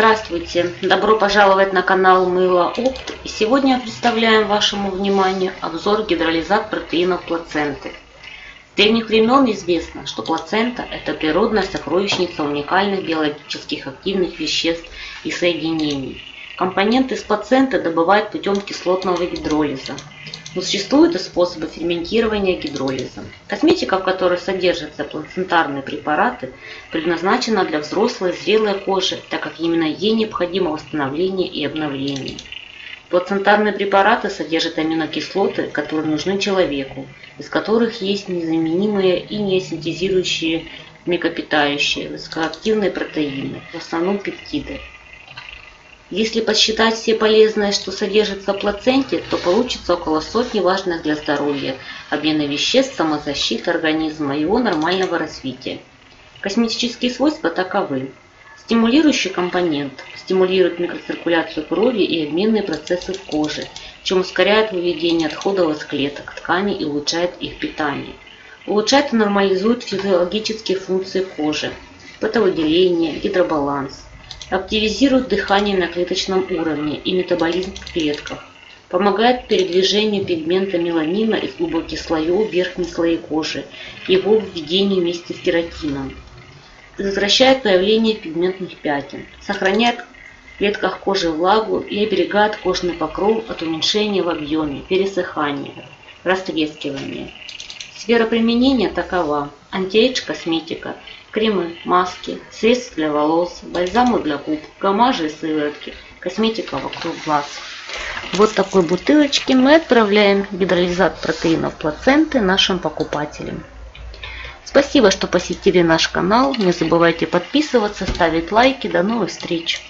Здравствуйте! Добро пожаловать на канал Мыло Опт. И сегодня представляем вашему вниманию обзор гидролизат протеинов плаценты. С древних времен известно, что плацента – это природная сокровищница уникальных биологических активных веществ и соединений. Компоненты из плаценты добывают путем кислотного гидролиза. Но существуют и способы ферментирования гидролиза. Косметика, в которой содержатся плацентарные препараты, предназначена для взрослой зрелой кожи, так как именно ей необходимо восстановление и обновление. Плацентарные препараты содержат аминокислоты, которые нужны человеку, из которых есть незаменимые и не синтезирующие млекопитающие, высокоактивные протеины, в основном пептиды. Если подсчитать все полезное, что содержится в плаценте, то получится около сотни важных для здоровья, обмена веществ, самозащиты организма и его нормального развития. Косметические свойства таковы. Стимулирующий компонент стимулирует микроциркуляцию крови и обменные процессы в коже, чем ускоряет выведение отходов из клеток, тканей и улучшает их питание. Улучшает и нормализует физиологические функции кожи, потовыделение, гидробаланс – активизирует дыхание на клеточном уровне и метаболизм в клетках, помогает передвижению пигмента меланина из глубоких слоев верхней слои кожи, его введению вместе с кератином, предотвращает появление пигментных пятен, сохраняет в клетках кожи влагу и оберегает кожный покров от уменьшения в объеме, пересыхания, растрескивания. Сфера применения такова. Антиэйдж косметика – кремы, маски, средства для волос, бальзамы для губ, гамажи и сыворотки, косметика вокруг глаз. Вот такой бутылочки мы отправляем гидролизат протеинов плаценты нашим покупателям. Спасибо, что посетили наш канал. Не забывайте подписываться, ставить лайки. До новых встреч!